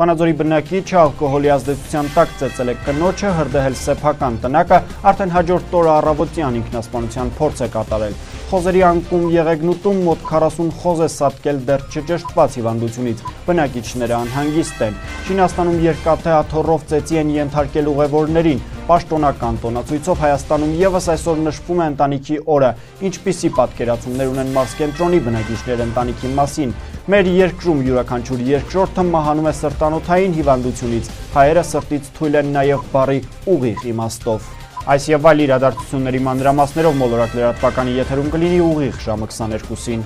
Վանաձորի բնակիչը ալկոհոլի ազդեցության տակ ծեծել է կնոջը, հրդեհել սեփական տնակը, արդեն հաջորդ օրը առավոտյան ինքնասպանության փորձ է կատարել։ Խոզերի անկում Եղեգնուտում մոտ 40 խոզ է սատկել դեռ չճշտված հիվանդությունից։ Բնակիչները անհանգիստ են։ Չինաստանում երկաթե աթոռով ծեծի են ենթարկել ուղևորներին։ Պաշտոնական տոնացույցով Հայաստանում եւս այսօր նշվում է ընտանիքի օրը։ Ինչպիսի պատկերացումներ ունեն Մարսկենտրոնի բնակիչները ընտանիքի մասին։ Մեր երկրում յուրաքանչյուր երկրորդը մահանում է սրտանոթային հիվանդությունից, հայերը սրտից թույլ են նաև բարի ուղիղ իմաստով։ Այս եւ այլ իրադարձությունների մանրամասներով մոլորակ լրատվականի եթերում կլինի ուղիղ ժամը 22-ին։